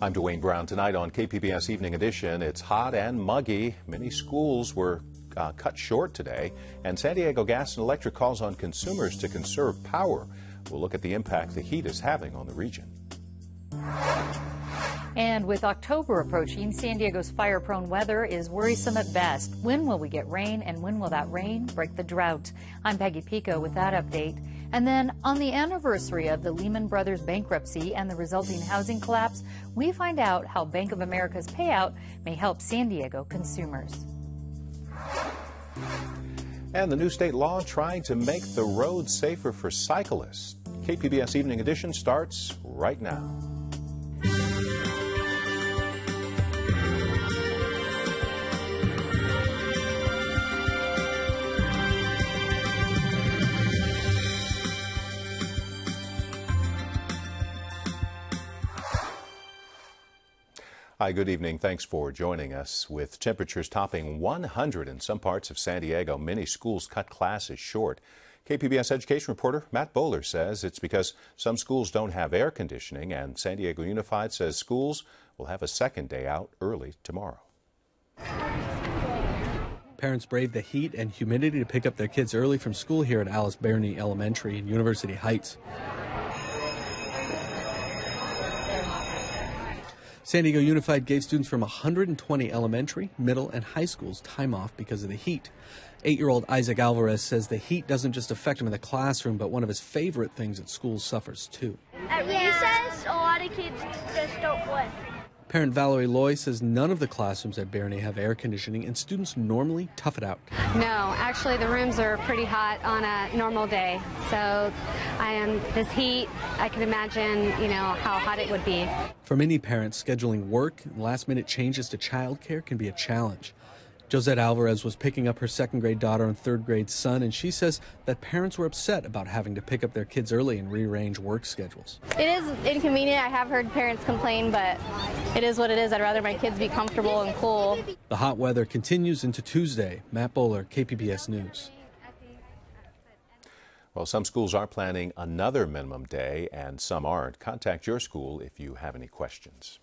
I'm Dwane Brown. Tonight on KPBS Evening Edition, it's hot and muggy. Many schools were uh, cut short today, and San Diego Gas and Electric calls on consumers to conserve power. We'll look at the impact the heat is having on the region. And with October approaching, San Diego's fire prone weather is worrisome at best. When will we get rain, and when will that rain break the drought? I'm Peggy Pico with that update. And then, on the anniversary of the Lehman Brothers bankruptcy and the resulting housing collapse, we find out how Bank of America's payout may help San Diego consumers. And the new state law trying to make the roads safer for cyclists. KPBS Evening Edition starts right now. Hi, good evening. Thanks for joining us. With temperatures topping 100 in some parts of San Diego, many schools cut classes short. KPBS education reporter Matt Bowler says it's because some schools don't have air conditioning, and San Diego Unified says schools will have a second day out early tomorrow. Parents brave the heat and humidity to pick up their kids early from school here at Alice Birney Elementary in University Heights. San Diego Unified gave students from 120 elementary, middle, and high schools time off because of the heat. Eight year old Isaac Alvarez says the heat doesn't just affect him in the classroom, but one of his favorite things at school suffers too. At recess, a lot of kids just don't play. Parent Valerie Loy says none of the classrooms at Birney have air conditioning and students normally tough it out. No, actually the rooms are pretty hot on a normal day. So I am this heat, I can imagine, you know, how hot it would be. For many parents, scheduling work and last minute changes to childcare can be a challenge. Josette Alvarez was picking up her second grade daughter and third grade son, and she says that parents were upset about having to pick up their kids early and rearrange work schedules. It is inconvenient. I have heard parents complain, but it is what it is. I'd rather my kids be comfortable and cool. The hot weather continues into Tuesday. Matt Bowler, KPBS News. Well, some schools are planning another minimum day and some aren't. Contact your school if you have any questions.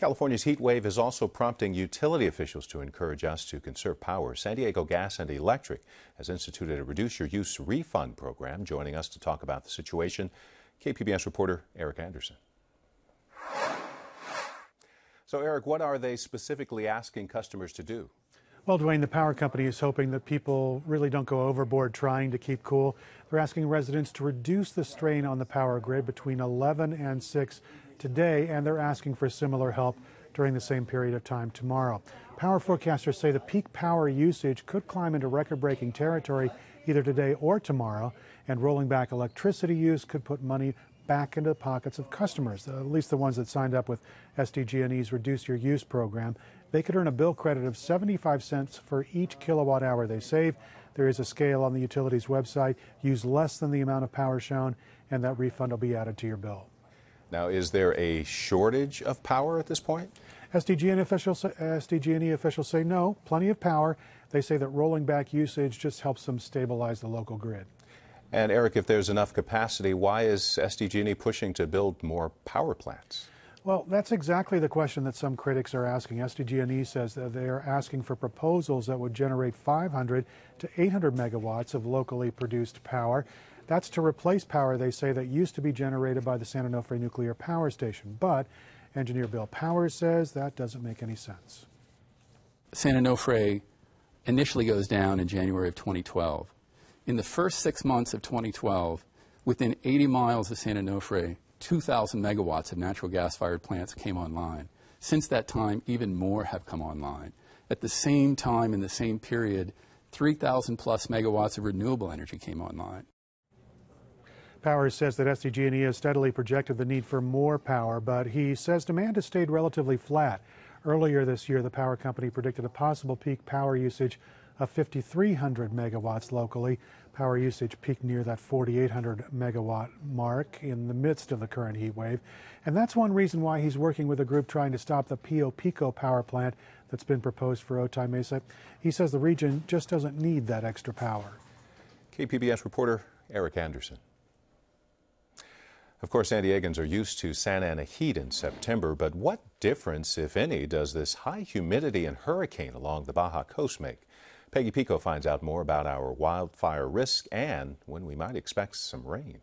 California's heat wave is also prompting utility officials to encourage us to conserve power. San Diego Gas and Electric has instituted a reduce your use refund program. Joining us to talk about the situation, KPBS reporter Eric Anderson. So, Eric, what are they specifically asking customers to do? Well, Dwane, the power company is hoping that people really don't go overboard trying to keep cool. They're asking residents to reduce the strain on the power grid between 11 and 6 today, and they're asking for similar help during the same period of time tomorrow. Power forecasters say the peak power usage could climb into record breaking territory either today or tomorrow, and rolling back electricity use could put money back into the pockets of customers, at least the ones that signed up with SDG&E's Reduce Your Use program. They could earn a bill credit of 75 cents for each kilowatt hour they save. There is a scale on the utility's website. Use less than the amount of power shown, and that refund will be added to your bill. Now, is there a shortage of power at this point? SDG&E officials, SDG&E uh, officials say no, plenty of power. They say that rolling back usage just helps them stabilize the local grid. And Eric, if there's enough capacity, why is SDG&E pushing to build more power plants? Well, that's exactly the question that some critics are asking. SDG&E says that they are asking for proposals that would generate 500 to 800 megawatts of locally produced power. That's to replace power, they say, that used to be generated by the San Onofre Nuclear Power Station. But engineer Bill Powers says that doesn't make any sense. San Onofre initially goes down in January of 2012. In the first six months of 2012, within 80 miles of San Onofre, 2,000 megawatts of natural gas fired plants came online. Since that time, even more have come online. At the same time, in the same period, 3,000 plus megawatts of renewable energy came online. Powers says that SDG&E has steadily projected the need for more power, but he says demand has stayed relatively flat. Earlier this year, the power company predicted a possible peak power usage of 5,300 megawatts locally. Power usage peaked near that 4,800 megawatt mark in the midst of the current heat wave. And that's one reason why he's working with a group trying to stop the Pio Pico power plant that's been proposed for Otay Mesa. He says the region just doesn't need that extra power. KPBS reporter Eric Anderson. Of course, San Diegans are used to Santa Ana heat in September, but what difference, if any, does this high humidity and hurricane along the Baja coast make? Peggy Pico finds out more about our wildfire risk and when we might expect some rain.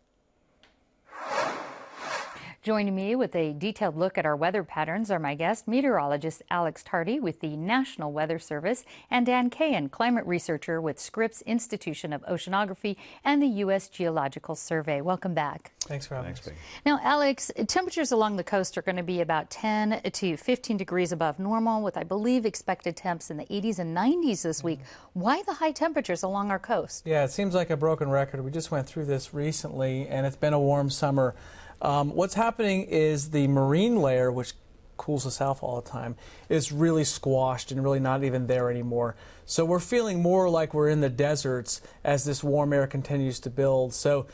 Joining me with a detailed look at our weather patterns are my guest, meteorologist Alex Tardy with the National Weather Service and Dan Cayan, climate researcher with Scripps Institution of Oceanography and the U.S. Geological Survey. Welcome back. Thanks for having Thanks, us. Now, Alex, temperatures along the coast are going to be about 10 to 15 degrees above normal, with I believe expected temps in the 80s and 90s this week. Mm-hmm. Why the high temperatures along our coast? Yeah, it seems like a broken record. We just went through this recently, and it's been a warm summer. Um, what's happening is the marine layer, which cools us off all the time, is really squashed and really not even there anymore. So we're feeling more like we're in the deserts as this warm air continues to build. So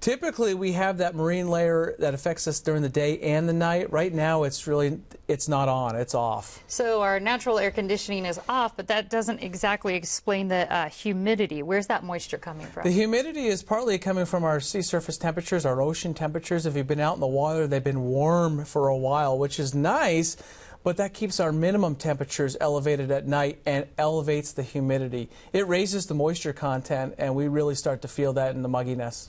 typically we have that marine layer that affects us during the day and the night. Right now it's really it's not on, it's off. So our natural air conditioning is off, but that doesn't exactly explain the uh, humidity. Where's that moisture coming from? The humidity is partly coming from our sea surface temperatures, our ocean temperatures. If you've been out in the water, they've been warm for a while, which is nice, but that keeps our minimum temperatures elevated at night and elevates the humidity. It raises the moisture content, and we really start to feel that in the mugginess.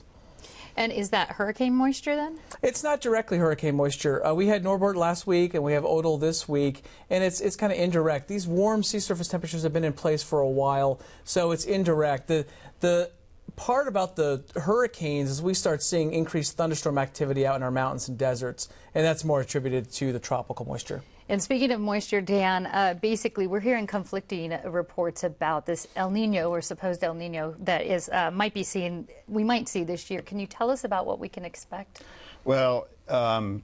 And is that hurricane moisture then? It's not directly hurricane moisture. Uh, we had Norbert last week, and we have Odile this week, and it's it's kind of indirect. These warm sea surface temperatures have been in place for a while, so it's indirect. The the part about the hurricanes is we start seeing increased thunderstorm activity out in our mountains and deserts, and that's more attributed to the tropical moisture. And speaking of moisture, Dan, uh, basically we're hearing conflicting reports about this El Nino or supposed El Nino that is uh, might be seen we might see this year. Can you tell us about what we can expect? Well, um,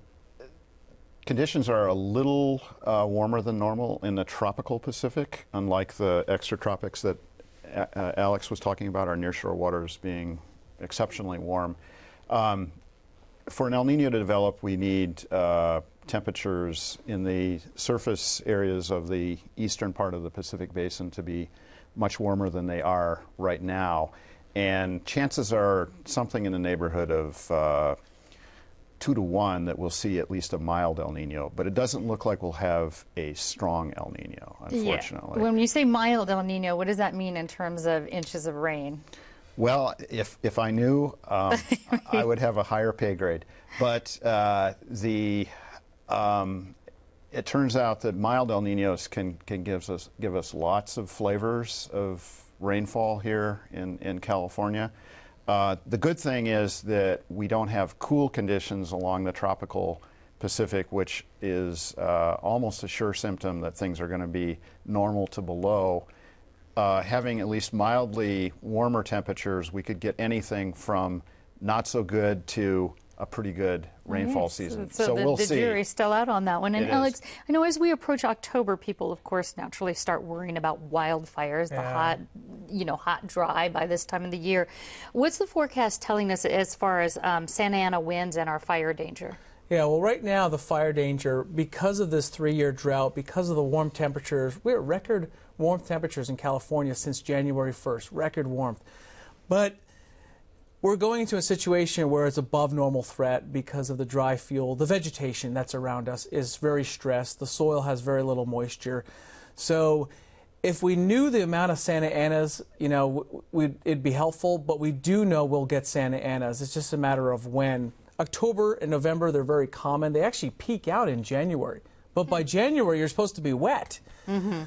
conditions are a little uh, warmer than normal in the tropical Pacific, unlike the extratropics that A- uh, Alex was talking about, our nearshore waters being exceptionally warm. Um, for an El Nino to develop, we need uh, temperatures in the surface areas of the eastern part of the Pacific Basin to be much warmer than they are right now. And chances are something in the neighborhood of uh, two to one that we'll see at least a mild El Nino, but it doesn't look like we'll have a strong El Nino, unfortunately. Yeah. When you say mild El Nino, what does that mean in terms of inches of rain? Well, if, if I knew, um, I would have a higher pay grade. But uh, the um, it turns out that mild El Ninos can, can give us give us lots of flavors of rainfall here in, in California. Uh, the good thing is that we don't have cool conditions along the tropical Pacific, which is uh, almost a sure symptom that things are going to be normal to below. Uh, having at least mildly warmer temperatures, we could get anything from not so good to a pretty good rainfall Yes. season. So, the, we'll the see. jury's still out on that one. And It is. Alex, I know as we approach October, people, of course, naturally start worrying about wildfires, the hot, you know, hot, dry by this time of the year. What's the forecast telling us as far as um, Santa Ana winds and our fire danger? Yeah, well, right now, the fire danger, because of this three year drought, because of the warm temperatures, we're at record warm temperatures in California since January 1st, record warmth. But we're going into a situation where it's above normal threat because of the dry fuel. The vegetation that's around us is very stressed. The soil has very little moisture. So, if we knew the amount of Santa Anas, you know, it'd be helpful, but we do know we'll get Santa Anas. It's just a matter of when. October and November, they're very common. They actually peak out in January. But by January, you're supposed to be wet.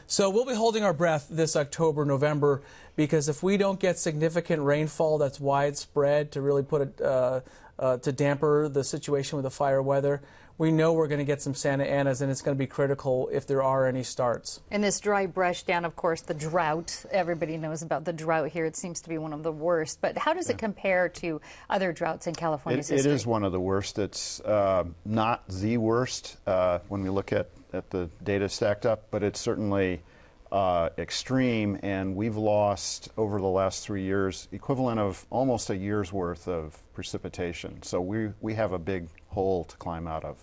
So we'll be holding our breath this October, November, because if we don't get significant rainfall that's widespread to really put it, uh, uh, to damper the situation with the fire weather, we know we're going to get some Santa Anas, and it's going to be critical if there are any starts. And this dry brush down, of course, the drought. Everybody knows about the drought here. It seems to be one of the worst. But how does it compare to other droughts in California? It, it history? is one of the worst. It's uh, not the worst uh, when we look at, at the data stacked up, but it's certainly uh, extreme. And we've lost over the last three years equivalent of almost a year's worth of precipitation. So we we have a big hole to climb out of.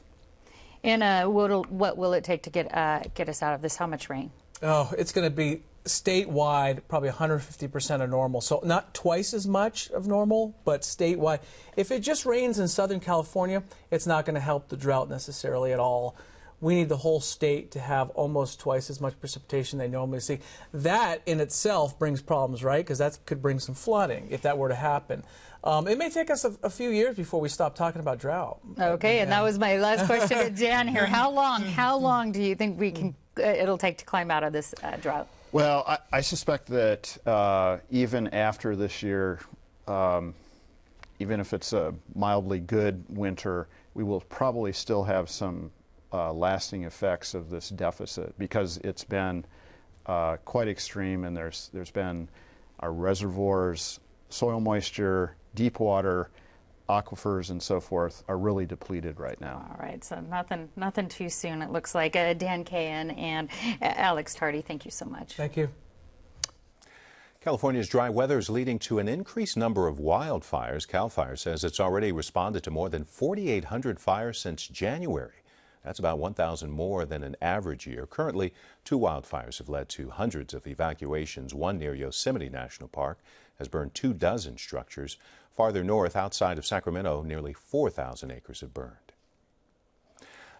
And uh, what'll, what will it take to get uh, get us out of this? How much rain? Oh, it's going to be statewide, probably 150% of normal. So not twice as much of normal, but statewide. If it just rains in Southern California, it's not going to help the drought necessarily at all. We need the whole state to have almost twice as much precipitation they normally see. That in itself brings problems, right? Because that could bring some flooding if that were to happen. Um, it may take us a, a, few years before we stop talking about drought. Okay, yeah. and that was my last question to Dan here. How long? How long do you think we can? Uh, it'll take to climb out of this uh, drought? Well, I, I suspect that uh, even after this year, um, even if it's a mildly good winter, we will probably still have some uh, lasting effects of this deficit because it's been uh, quite extreme, and there's there's been our reservoirs, soil moisture, deep water aquifers and so forth are really depleted right now. All right, so nothing, nothing too soon. It looks like uh, Dan Cayan and uh, Alex Tardy. Thank you so much. Thank you. California's dry weather is leading to an increased number of wildfires. CAL FIRE says it's already responded to more than 4,800 fires since January. That's about 1,000 more than an average year. Currently, two wildfires have led to hundreds of evacuations. One near Yosemite National Park has burned two dozen structures. Farther north, outside of Sacramento, nearly 4,000 acres have burned.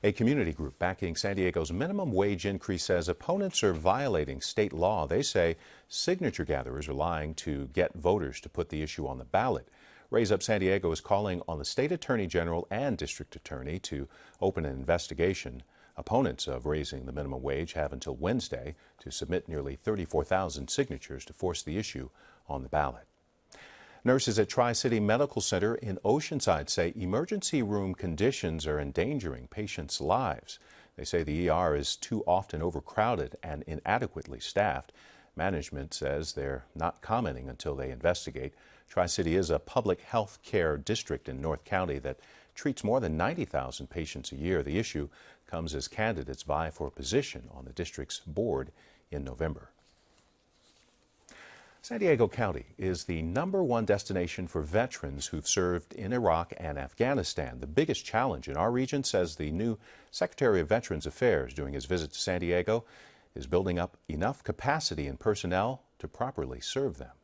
A community group backing San Diego's minimum wage increase says opponents are violating state law. They say signature gatherers are lying to get voters to put the issue on the ballot. Raise Up San Diego is calling on the state attorney general and district attorney to open an investigation. Opponents of raising the minimum wage have until Wednesday to submit nearly 34,000 signatures to force the issue on the ballot. Nurses at Tri City Medical Center in Oceanside say emergency room conditions are endangering patients' lives. They say the ER is too often overcrowded and inadequately staffed. Management says they're not commenting until they investigate. Tri City is a public health care district in North County that treats more than 90,000 patients a year. The issue comes as candidates vie for a position on the district's board in November. San Diego County is the number one destination for veterans who've served in Iraq and Afghanistan. The biggest challenge in our region, says the new Secretary of Veterans Affairs during his visit to San Diego, is building up enough capacity and personnel to properly serve them.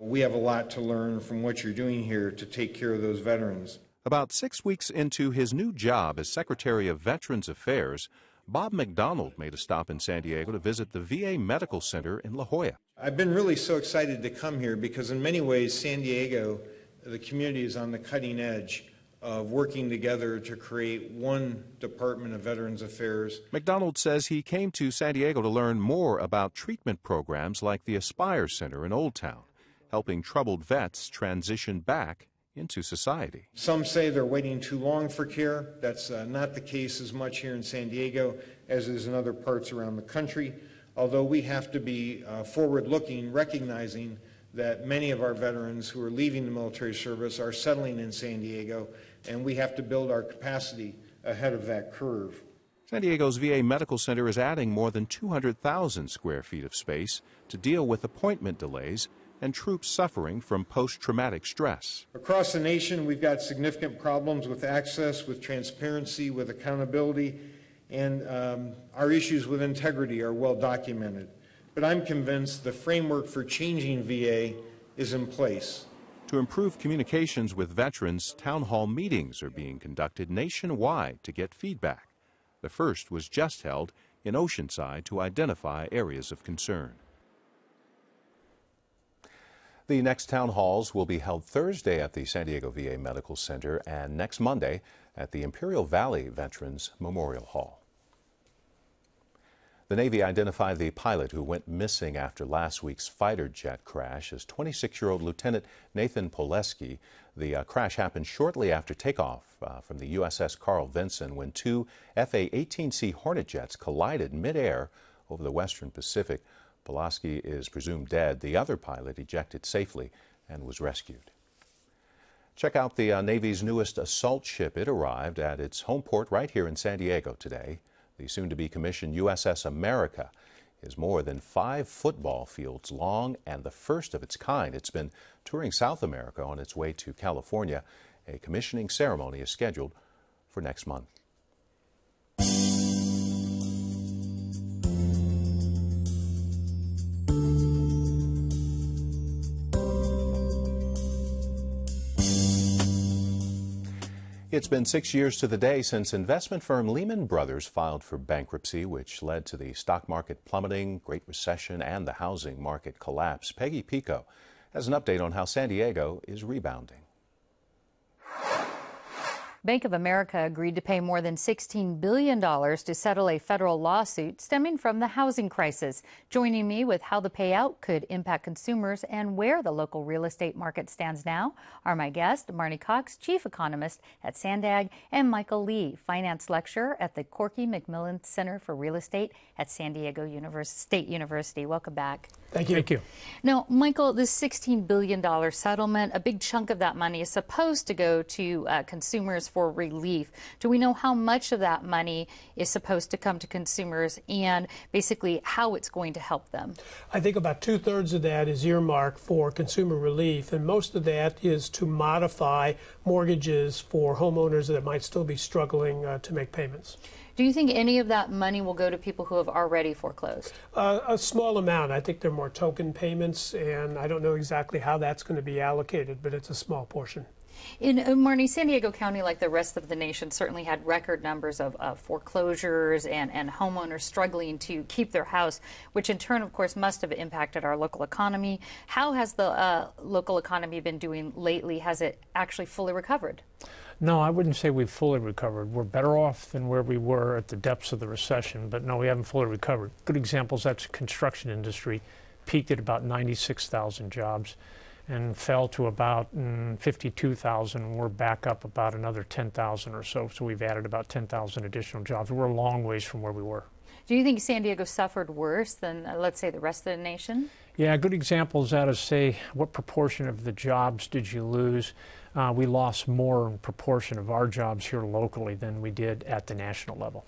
We have a lot to learn from what you're doing here to take care of those veterans. About six weeks into his new job as Secretary of Veterans Affairs, Bob McDonald made a stop in San Diego to visit the VA Medical Center in La Jolla. I've been really so excited to come here because, in many ways, San Diego, the community is on the cutting edge of working together to create one Department of Veterans Affairs. McDonald says he came to San Diego to learn more about treatment programs like the Aspire Center in Old Town, helping troubled vets transition back into society. Some say they're waiting too long for care. That's uh, not the case as much here in San Diego as is in other parts around the country, although we have to be uh, forward looking, recognizing that many of our veterans who are leaving the military service are settling in San Diego, and we have to build our capacity ahead of that curve. San Diego's VA Medical Center is adding more than 200,000 square feet of space to deal with appointment delays and troops suffering from post traumatic stress. Across the nation, we've got significant problems with access, with transparency, with accountability, and um, our issues with integrity are well documented. But I'm convinced the framework for changing VA is in place. To improve communications with veterans, town hall meetings are being conducted nationwide to get feedback. The first was just held in Oceanside to identify areas of concern. The next town halls will be held Thursday at the San Diego VA Medical Center and next Monday at the Imperial Valley Veterans Memorial Hall. The Navy identified the pilot who went missing after last week's fighter jet crash as 26-year-old Lieutenant Nathan Poliquin. The uh, crash happened shortly after takeoff uh, from the USS Carl Vinson when two FA-18C Hornet jets collided midair over the western Pacific. Poliquin is presumed dead. The other pilot ejected safely and was rescued. Check out the uh, Navy's newest assault ship. It arrived at its home port right here in San Diego today. The soon to be commissioned USS America is more than five football fields long and the first of its kind. It's been touring South America on its way to California. A commissioning ceremony is scheduled for next month. It's been six years to the day since investment firm Lehman Brothers filed for bankruptcy, which led to the stock market plummeting, Great Recession, and the housing market collapse. Peggy Pico has an update on how San Diego is rebounding. Bank of America agreed to pay more than $16 billion to settle a federal lawsuit stemming from the housing crisis. Joining me with how the payout could impact consumers and where the local real estate market stands now are my guests, Marnie Cox, chief economist at SANDAG, and Michael Lee, finance lecturer at the Corky McMillin Center for Real Estate at San Diego State University. Welcome back. Thank you. Thank you. Now, Michael, this $16 billion settlement, a big chunk of that money is supposed to go to uh, consumers for relief. Do we know how much of that money is supposed to come to consumers and basically how it's going to help them? I think about two thirds of that is earmarked for consumer relief, and most of that is to modify mortgages for homeowners that might still be struggling uh, to make payments. Do you think any of that money will go to people who have already foreclosed? Uh, a small amount. I think they're more token payments, and I don't know exactly how that's going to be allocated, but it's a small portion. In uh, Marnie, San Diego County, like the rest of the nation, certainly had record numbers of, of, foreclosures and, and homeowners struggling to keep their house, which in turn, of course, must have impacted our local economy. How has the uh, local economy been doing lately? Has it actually fully recovered? No, I wouldn't say we've fully recovered. We're better off than where we were at the depths of the recession, but no, we haven't fully recovered. Good examples, that's construction industry, peaked at about 96,000 jobs and fell to about mm, 52,000, we're back up about another 10,000 or so, so we've added about 10,000 additional jobs. We're a long ways from where we were. Do you think San Diego suffered worse than, uh, let's say, the rest of the nation? Yeah, good examples out of, say, what proportion of the jobs did you lose? Uh, we lost more in proportion of our jobs here locally than we did at the national level.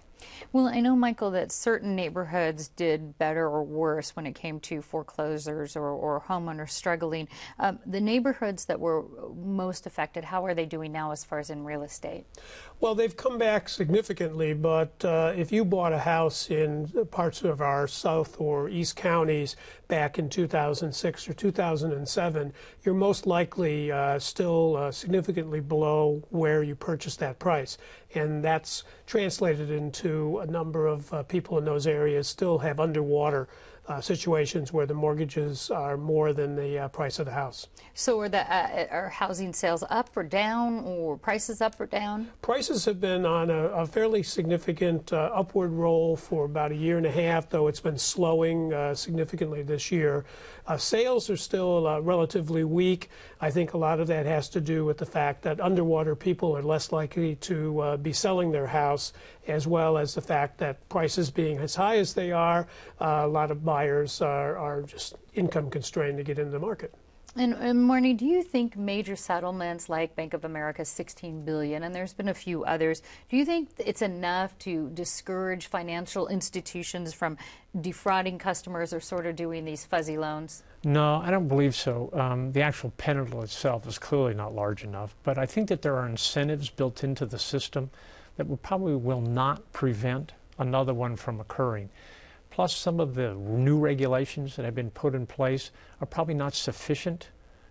Well, I know, Michael, that certain neighborhoods did better or worse when it came to foreclosures or, or homeowners struggling. Um, the neighborhoods that were most affected, how are they doing now as far as in real estate? Well, they've come back significantly, but uh, if you bought a house in parts of our south or east counties back in 2006 or 2007, you're most likely uh, still uh, significantly below where you purchased that price. And that's translated into a number of uh, people in those areas still have underwater uh, situations where the mortgages are more than the uh, price of the house. So are the uh, are housing sales up or down, or prices up or down? Prices have been on a, a fairly significant uh, upward roll for about a year and a half, though it's been slowing uh, significantly this year. Uh, sales are still relatively weak. I think a lot of that has to do with the fact that underwater people are less likely to be selling their house, as well as the fact that prices being as high as they are, a lot of buyers buyers are, are just income constrained to get into the market. And, and Marnie, do you think major settlements like Bank of America's 16 billion, and there's been a few others, do you think it's enough to discourage financial institutions from defrauding customers or sort of doing these fuzzy loans? No, I don't believe so. Um, the actual penalty itself is clearly not large enough, but I think that there are incentives built into the system that will probably will not prevent another one from occurring plus some of the new regulations that have been put in place are probably not sufficient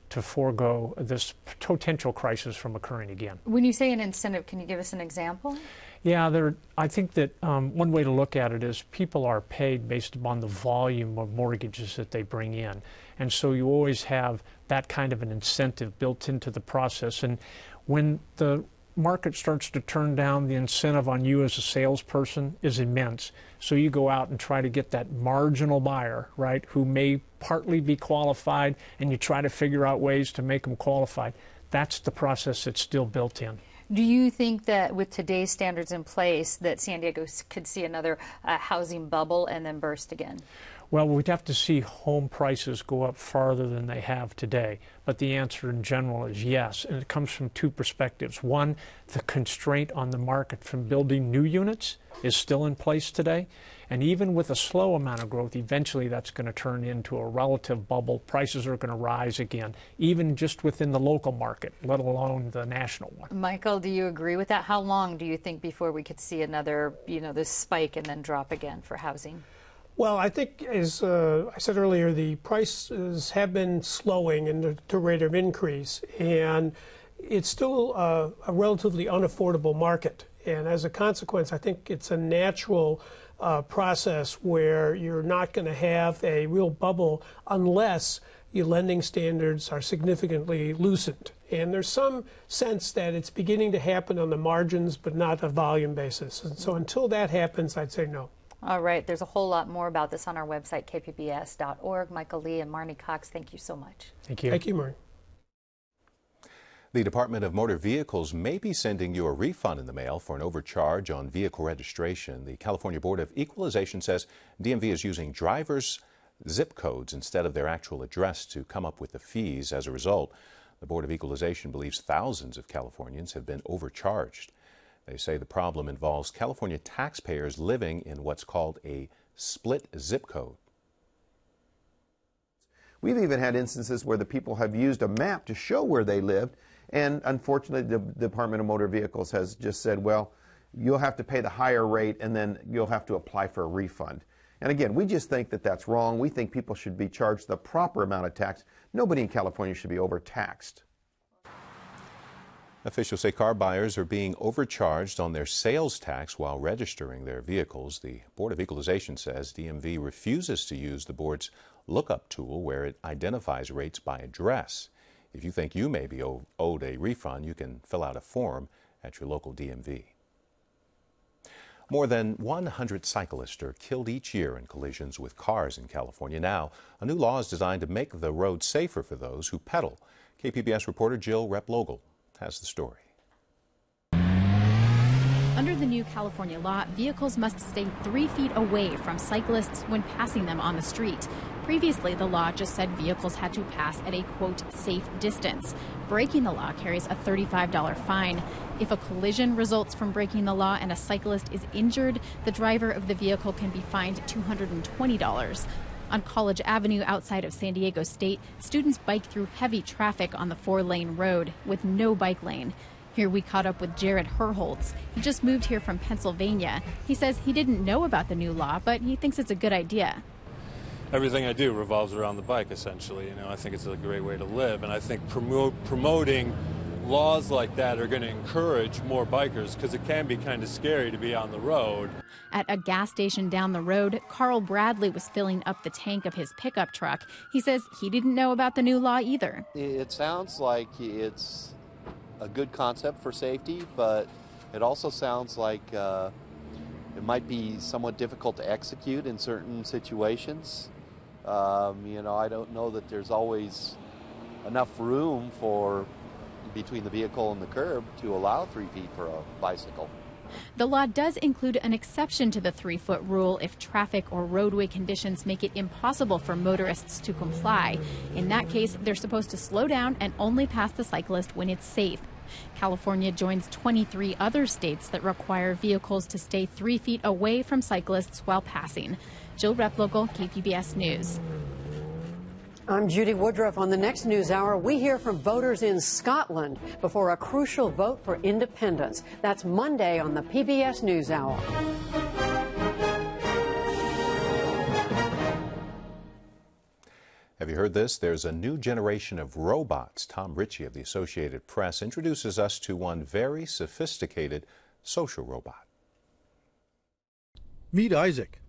to forego this potential crisis from occurring again. When you say an incentive, can you give us an example? Yeah, there, I think that um, one way to look at it is people are paid based upon the volume of mortgages that they bring in. And so you always have that kind of an incentive built into the process. And when the market starts to turn down, the incentive on you as a salesperson is immense. So you go out and try to get that marginal buyer, right, who may partly be qualified, and you try to figure out ways to make them qualified. That's the process that's still built in. Do you think that with today's standards in place that San Diego could see another uh, housing bubble and then burst again? Well, we'd have to see home prices go up farther than they have today. But the answer in general is yes. And it comes from two perspectives. One, the constraint on the market from building new units is still in place today. And even with a slow amount of growth, eventually that's going to turn into a relative bubble. Prices are going to rise again, even just within the local market, let alone the national one. Michael, do you agree with that? How long do you think before we could see another, you know, this spike and then drop again for housing? Well, I think, as uh, I said earlier, the prices have been slowing in the, the rate of increase. And it's still a, relatively unaffordable market. And as a consequence, I think it's a natural uh, process where you're not going to have a real bubble unless your lending standards are significantly loosened. And there's some sense that it's beginning to happen on the margins, but not a volume basis. And so until that happens, I'd say no. All right, there's a whole lot more about this on our website, kpbs.org. Michael Lee and Marnie Cox, thank you so much. Thank you. Thank you, Marnie. The Department of Motor Vehicles may be sending you a refund in the mail for an overcharge on vehicle registration. The California Board of Equalization says DMV is using drivers' zip codes instead of their actual address to come up with the fees. As a result, the Board of Equalization believes thousands of Californians have been overcharged. They say the problem involves California taxpayers living in what's called a split zip code. We've even had instances where the people have used a map to show where they lived, and unfortunately, the Department of Motor Vehicles has just said, well, you'll have to pay the higher rate and then you'll have to apply for a refund. And again, we just think that that's wrong. We think people should be charged the proper amount of tax. Nobody in California should be overtaxed. Officials say car buyers are being overcharged on their sales tax while registering their vehicles. The Board of Equalization says DMV refuses to use the board's lookup tool where it identifies rates by address. If you think you may be owed a refund, you can fill out a form at your local DMV. More than 100 cyclists are killed each year in collisions with cars in California. Now, a new law is designed to make the road safer for those who pedal. KPBS reporter Jill Replogle has the story. Under the new California law, vehicles must stay three feet away from cyclists when passing them on the street. Previously, the law just said vehicles had to pass at a quote safe distance. Breaking the law carries a $35 fine. If a collision results from breaking the law and a cyclist is injured, the driver of the vehicle can be fined $220. On College Avenue outside of San Diego State, students bike through heavy traffic on the four lane road with no bike lane. Here we caught up with Jared Herholtz. He just moved here from Pennsylvania. He says he didn't know about the new law, but he thinks it's a good idea. Everything I do revolves around the bike, essentially. You know, I think it's a great way to live, and I think promote, promoting laws like that are going to encourage more bikers because it can be kind of scary to be on the road. At a gas station down the road, Carl Bradley was filling up the tank of his pickup truck. He says he didn't know about the new law either. It sounds like it's a good concept for safety, but it also sounds like uh, it might be somewhat difficult to execute in certain situations. Um, you know, I don't know that there's always enough room for between the vehicle and the curb to allow three feet for a bicycle. The law does include an exception to the three foot rule if traffic or roadway conditions make it impossible for motorists to comply. In that case, they're supposed to slow down and only pass the cyclist when it's safe. California joins 23 other states that require vehicles to stay three feet away from cyclists while passing. Jill Replogle, KPBS News. I'm Judy Woodruff. On the next news hour, we hear from voters in Scotland before a crucial vote for independence. That's Monday on the PBS News Hour. Have you heard this? There's a new generation of robots. Tom Ritchie of the Associated Press introduces us to one very sophisticated social robot. Meet Isaac.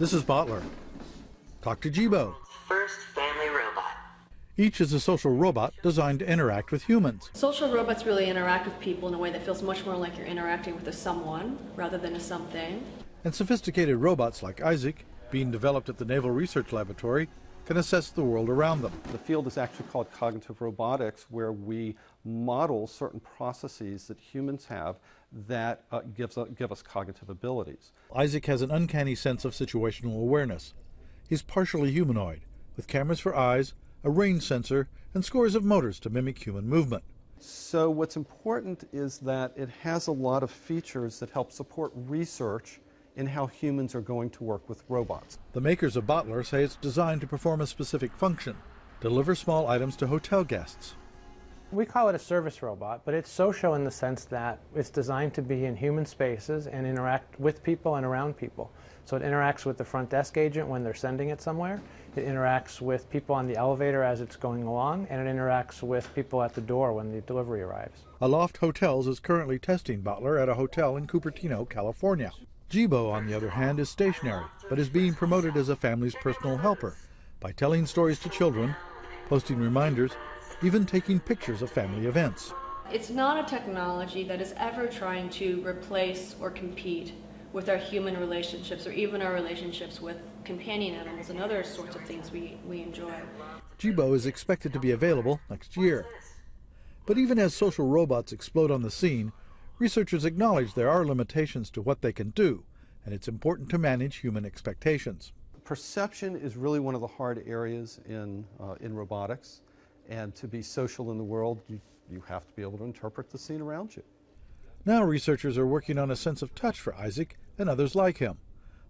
This is Botlr. Talk to Jibo. First family robot. Each is a social robot designed to interact with humans. Social robots really interact with people in a way that feels much more like you're interacting with a someone rather than a something. And sophisticated robots like Isaac, being developed at the Naval Research Laboratory, can assess the world around them. The field is actually called cognitive robotics, where we model certain processes that humans have that uh, gives, uh, give us cognitive abilities. Isaac has an uncanny sense of situational awareness. He's partially humanoid, with cameras for eyes, a range sensor, and scores of motors to mimic human movement. So what's important is that it has a lot of features that help support research in how humans are going to work with robots. The makers of Botlr say it's designed to perform a specific function, deliver small items to hotel guests. We call it a service robot, but it's social in the sense that it's designed to be in human spaces and interact with people and around people. So it interacts with the front desk agent when they're sending it somewhere. It interacts with people on the elevator as it's going along, and it interacts with people at the door when the delivery arrives. Aloft Hotels is currently testing Botlr at a hotel in Cupertino, California. Jibo, on the other hand, is stationary, but is being promoted as a family's personal helper by telling stories to children, posting reminders, even taking pictures of family events. It's not a technology that is ever trying to replace or compete with our human relationships or even our relationships with companion animals and other sorts of things we, we enjoy. Jibo is expected to be available next year. But even as social robots explode on the scene, researchers acknowledge there are limitations to what they can do, and it's important to manage human expectations. Perception is really one of the hard areas in, uh, in robotics, and to be social in the world, you, you have to be able to interpret the scene around you. Now researchers are working on a sense of touch for Isaac and others like him,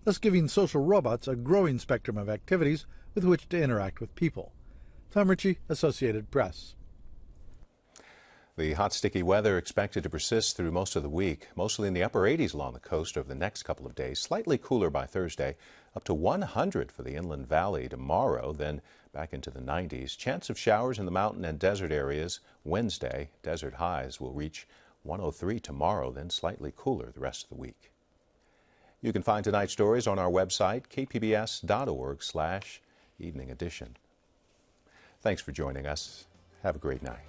thus giving social robots a growing spectrum of activities with which to interact with people. Tom Ritchie, Associated Press. The hot, sticky weather expected to persist through most of the week, mostly in the upper 80s along the coast over the next couple of days. Slightly cooler by Thursday, up to 100 for the Inland Valley tomorrow, then back into the 90s. Chance of showers in the mountain and desert areas Wednesday. Desert highs will reach 103 tomorrow, then slightly cooler the rest of the week. You can find tonight's stories on our website, kpbs.org slash evening edition. Thanks for joining us. Have a great night.